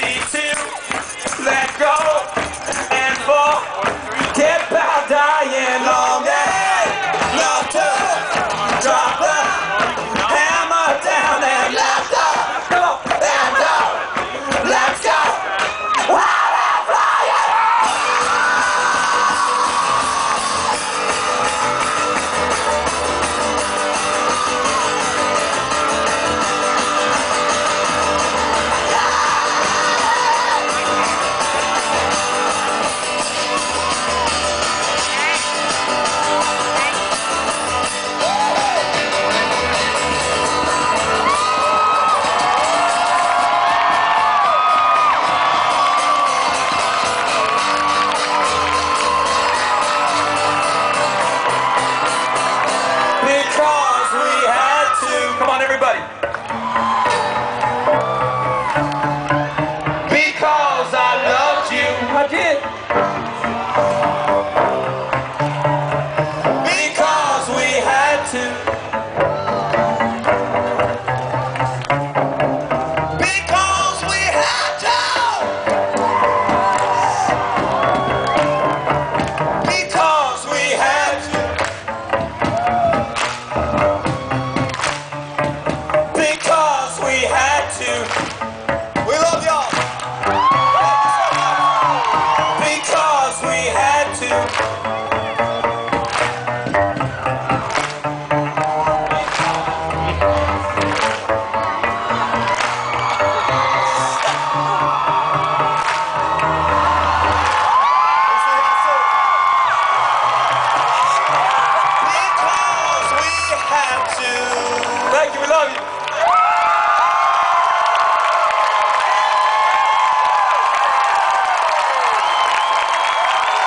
see. Everybody.